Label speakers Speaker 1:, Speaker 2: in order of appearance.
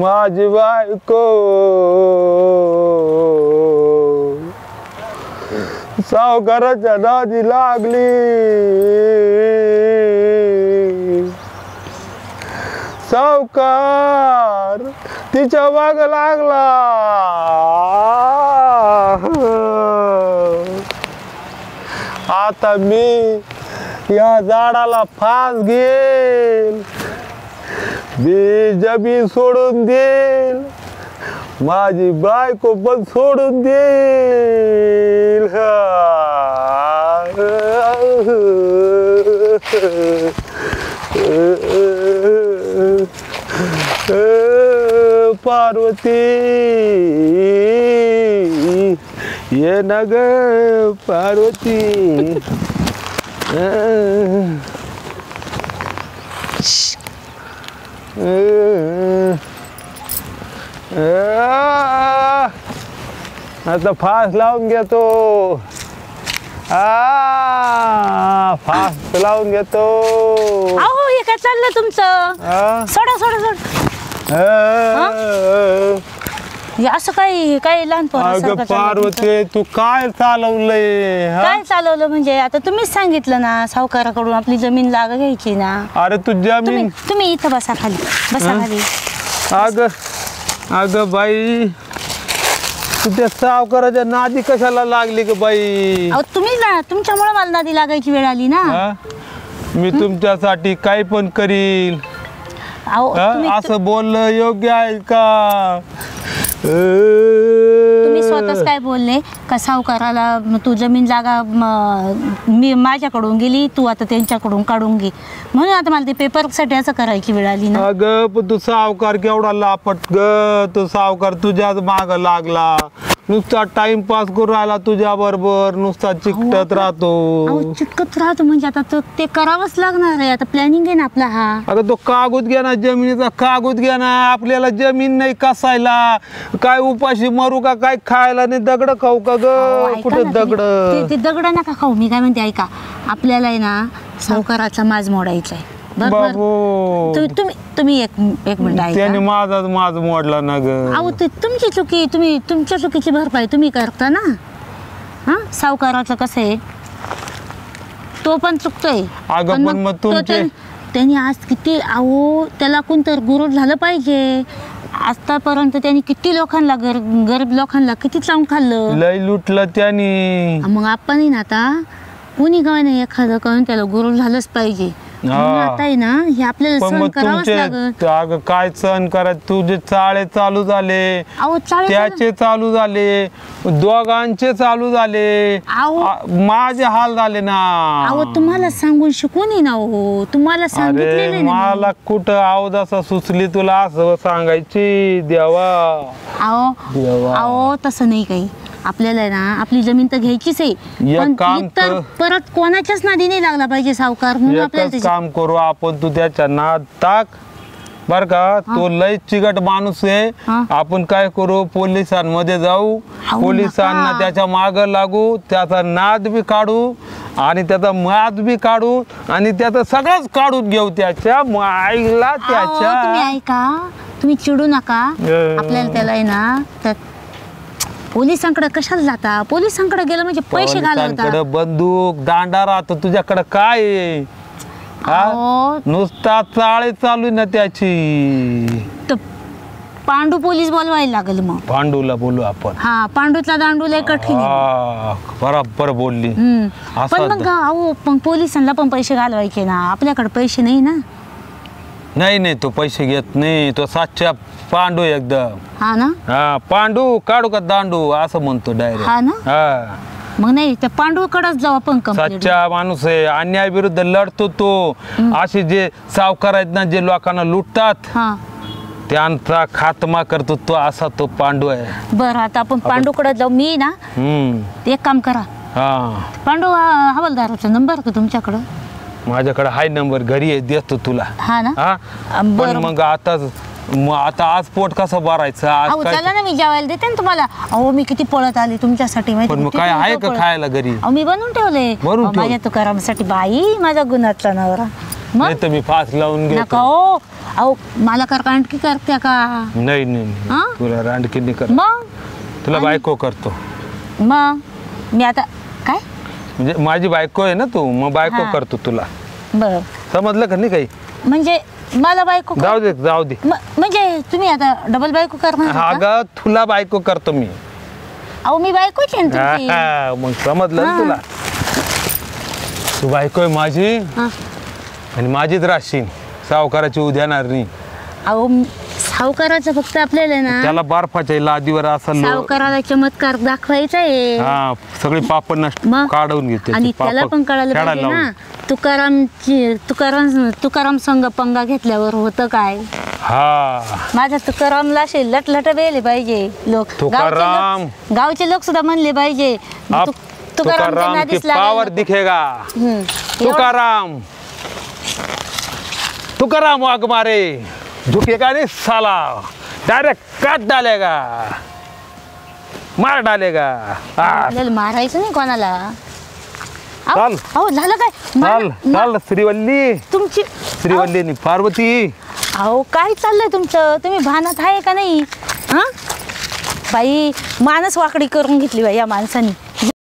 Speaker 1: माझी बायको. सावकाराच्या नादी लागली. सावकार तिच्या माग लागला. आता मी या झाडाला फास घेईल. मी जमीन सोडून देईल. माझी बायको पण सोडून देईल. पार्वती ये न ग पार्वती. आता फास लावून घेतो आ फास लावून घेतो
Speaker 2: अहो हे काय चाललं तुमचं? सोडा सोडा सोडा? हे असं काय काय लहान
Speaker 1: अगं
Speaker 2: पोरासारखं चाललं तुमचं?
Speaker 1: पार्वती तू काय चालवलंय हा?
Speaker 2: काय चालवलं म्हणजे आता तुम्हीच सांगितलं ना सावकाराकडून आपली जमीन जागा घ्यायची ना
Speaker 1: अरे तू
Speaker 2: तुम्ही
Speaker 1: जमीन
Speaker 2: तुम्ही इथं बसा खाली बसा? खाली
Speaker 1: अग अग बाई तू त्या सावकाराच्या नादी कशाला लागली ग बाई
Speaker 2: अहो तुम्ही ना तुमच्यामुळे मला नादी लागायची वेळ आली ना
Speaker 1: हा? मी तुमच्यासाठी काही पण करील
Speaker 2: अहो
Speaker 1: हा?
Speaker 2: तुम्ही
Speaker 1: असं बोलणं योग्य आहे का
Speaker 2: तुम्ही स्वतःच काय बोलले? का सावकाराला तू जमीन जागा म, मी माझ्याकडून गेली तू आता त्यांच्याकडून काढून घे. म्हणून आता मला ते पेपरसाठी असं करायची वेळ आली ना.
Speaker 1: अगं पण तू सावकार केवढा लापट ग. तो सावकार तुझ्याच माग लागला. नुसता टाइमपास करून राहिला तुझ्या बरोबर नुसता चिकटत
Speaker 2: अहो
Speaker 1: राहतो.
Speaker 2: चिटकत राहतो म्हणजे आता तो ते करावंच लागणार आहे. आता प्लॅनिंग आहे ना आपला हा.
Speaker 1: अगं तो कागद घ्या ना जमिनीचा कागद घ्या ना आपल्याला जमीन नाही कसायला. काय उपाशी मरू का काय खायला नाही दगड खाऊ का
Speaker 2: अहो,
Speaker 1: ग
Speaker 2: ऐका
Speaker 1: कुठे
Speaker 2: ना
Speaker 1: दगड.
Speaker 2: ते- ते दगड नका खाऊ. मी काय म्हणते ऐका. आपल्याला आहे ना सावकाराचा माज मोडायचा आहे बरोबर
Speaker 1: बाबू.
Speaker 2: तु- तुम्ही तुम्ही एक एक मिनिट
Speaker 1: त्याने
Speaker 2: ऐका.
Speaker 1: माझाच माझ मोडला ना ग.
Speaker 2: अहो ते तुमची चुकी तुम्ही तुमच्या चुकीची भरपाई तुम्ही करता ना? हा? सावकाराचं कसं आहे? तो पण चुकतोय.
Speaker 1: अगं, पण मग
Speaker 2: तो
Speaker 1: तुमचे-
Speaker 2: त्यांनी आज किती अहो त्याला कोणतर गुरुड झालं पाहिजे. आतापर्यंत त्यांनी किती लोकांना गर गरीब लोकांना किती चावून खाल्लं?
Speaker 1: लय लुटलं त्याने.
Speaker 2: मग आपण ना आता कोणी काय नाही एखादं करून त्याला गुरु झालंच पाहिजे. म्हणून आता आहे ना हे आपल्याला
Speaker 1: पण
Speaker 2: सहन
Speaker 1: मग
Speaker 2: करावंच लागत
Speaker 1: तुमचे अगं काय सहन करायचं तुझे चाळे चालू झाले.
Speaker 2: अहो चालेल
Speaker 1: त्याचे चालू झाले. दोघांचे चालू झाले. आ- माझे हाल झाले ना.
Speaker 2: अहो तुम्हाला सांगून शिकून ये ना हो. तुम्हाला सांगितलेलं
Speaker 1: अरे
Speaker 2: आहे ना मी.
Speaker 1: मला कुठं अवदासा सुचली तुला असं सांगायची देवा.
Speaker 2: अहो
Speaker 1: देवा.
Speaker 2: अहो तसं नाही काही. आपल्याला ना आपली जमीन तर घ्यायचीच आहे. पण
Speaker 1: काम कर.
Speaker 2: परत कोणाच्याच नादी नाही लागला पाहिजे सावकार. म्हणून आपल्याला
Speaker 1: एकच
Speaker 2: त्याची-
Speaker 1: काम करू आपण तू त्याच्या नाद टाक. बर का? तो लय चिकट माणूस आहे.
Speaker 2: हा.
Speaker 1: आपण काय करू? पोलिसांमध्ये जाऊ.
Speaker 2: हाऊ
Speaker 1: पोलिसांना
Speaker 2: नका.
Speaker 1: त्याच्या माग लागू. त्याचा नाद बी काढू आणि त्याचा माद बी काढू आणि त्याचं सगळंच काढून घेऊ त्याच्या आईला
Speaker 2: अहो, तुम्ही
Speaker 1: त्याच्या.
Speaker 2: ऐका. तुम्ही चिडू नका.
Speaker 1: अं.
Speaker 2: आपल्याला त्याला आहे ना त्या पोलिसांकडे कशाला जाता पोलिसांकडे गेलं म्हणजे पैसे घालवता
Speaker 1: पोलिसांकडे बंदूक दांडा राहतो तुझ्याकडे काय आहे? हा?
Speaker 2: अहो.
Speaker 1: नुसता चाळे चालू आहे ना त्याची
Speaker 2: तर पांडू पोलीस बोलवायला लागेल मग
Speaker 1: पांडूला बोलू आपण
Speaker 2: हा पांडूतला दांडू लय कठीण आहे.
Speaker 1: बरोबर बोलली
Speaker 2: हम्म.
Speaker 1: असं
Speaker 2: पण मग अहो पण पोलिसांना पण पैसे घालवायचे ना आपल्याकडे पैसे नाही ना
Speaker 1: नाही नाही तो पैसे घेत नाही तो सातच्या पांडू एकदम.
Speaker 2: हा ना?
Speaker 1: हा पांडू काढू का दांडू असं म्हणतो डायरेक्ट
Speaker 2: हा ना?
Speaker 1: हा.
Speaker 2: मग नाही त्या पांडूकडेच जाऊ आपण
Speaker 1: सच्चा माणूस आहे अन्याय विरुद्ध लढतो तो. असे जे सावकार आहेत ना जे लोकांना लुटतात
Speaker 2: हा.
Speaker 1: त्यांचा खात्मा करतो तो असा तो पांडू आहे.
Speaker 2: बरं आता आपण पांडूकडे जाऊ. मी ना
Speaker 1: हम्म.
Speaker 2: एक काम करा.
Speaker 1: हा.
Speaker 2: पांडू हा हवालदाराचा नंबर का तुमच्याकडं?
Speaker 1: माझ्याकडे हाय नंबर घरी आहे देतो तुला.
Speaker 2: हा ना?
Speaker 1: हा?
Speaker 2: अं,
Speaker 1: पण
Speaker 2: बरं.
Speaker 1: मग आता मग आता आज पोट कसं भरायचं?
Speaker 2: अहो
Speaker 1: आज काय
Speaker 2: चला ना मी जेवायला देते ना तुम्हाला. अहो मी किती पळत आली तुमच्यासाठी माहिती
Speaker 1: पण मग
Speaker 2: किती
Speaker 1: काय आहे का
Speaker 2: पळत.
Speaker 1: खायला घरी?
Speaker 2: अहो मी बनवून ठेवले.
Speaker 1: बनवून
Speaker 2: अहो,
Speaker 1: ठेव.
Speaker 2: माझ्या तुकारामसाठी बाई माझा गुणातला नवरा. मग?
Speaker 1: नाही तर मी फास लावून
Speaker 2: नका
Speaker 1: घेतो
Speaker 2: हो. अहो मला कर आणखी करत्या का?
Speaker 1: नाही नाही नाही. तुला रांडकी नाही कर.
Speaker 2: मग?
Speaker 1: तुला बायको करतो.
Speaker 2: मग? मी आता
Speaker 1: म्हणजे माझी बायको आहे ना तू मग बायको
Speaker 2: हा.
Speaker 1: करतो तुला.
Speaker 2: बर.
Speaker 1: समजलं का नाही काही?
Speaker 2: म्हणजे मला बायको
Speaker 1: जाऊ दे जाऊ दे.
Speaker 2: म- म्हणजे तुम्ही आता डबल बायको करणार?
Speaker 1: अगं तुला बायको करतो मी.
Speaker 2: अहो मी बायकोच आहे ना तुमची.
Speaker 1: हा, मग समजलं ना
Speaker 2: हा.
Speaker 1: तुला? तू बायको आहे माझी
Speaker 2: हा.
Speaker 1: आणि माझीच राशीन. सावकाराची उद्याणार नाही.
Speaker 2: अहो म- सावकाराचं फक्त आपल्याला ना.
Speaker 1: त्याला बर्फाच्या लादीवर असं लो-
Speaker 2: सावकाराला चमत्कार दाखवायचा आहे
Speaker 1: हा सगळी पाप नष्ट
Speaker 2: मग?
Speaker 1: काढून घेते
Speaker 2: आणि त्याला पण कळायला पाहिजे ना. तुकारामची तुकाराम तुकाराम संघ पंगा घेतल्यावर होतं काय?
Speaker 1: हा.
Speaker 2: माझ्या तुकारामला असे लटलट बेले पाहिजे. लोक
Speaker 1: तुकाराम.
Speaker 2: गावचे लोक- गावचे लोक सुद्धा म्हणले पाहिजे.
Speaker 1: अब
Speaker 2: तु- तुकारामच्या
Speaker 1: तुकाराम की
Speaker 2: नादीस लागायला
Speaker 1: पावर
Speaker 2: नको.
Speaker 1: दिखेगा.
Speaker 2: हम्म. एवढं-
Speaker 1: तुकाराम. तुकाराम वाघ मारे. झुकेगा नहीं साला. डायरेक्ट काट डालेगा. मार डालेगा.
Speaker 2: आपल्याला मारायचं नाही कोणाला. अहो
Speaker 1: चाल.
Speaker 2: अहो, झालं काय?
Speaker 1: चाल
Speaker 2: मा- मा-
Speaker 1: चाल श्रीवल्ली.
Speaker 2: तुमची
Speaker 1: श्रीवल्ली आणि पार्वती.
Speaker 2: अहो काय चाललंय तुमचं? तुम्ही भानात आहे का नाही? हा? बाई मानस वाकडी करून घेतली बाई या माणसानी.